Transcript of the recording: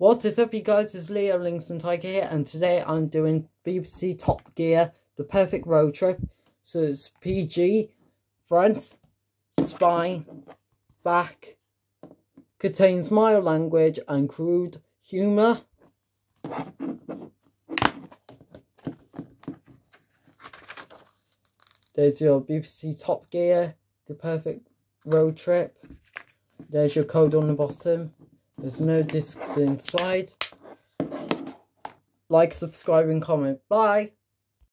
What is up you guys, it's Leo Lynx And Tiger here and today I'm doing BBC Top Gear, The Perfect Road Trip. So it's PG, front, spine, back, contains mild language and crude humour. There's your BBC Top Gear, The Perfect Road Trip. There's your code on the bottom. There's no discs inside. Like, subscribe and comment. Bye!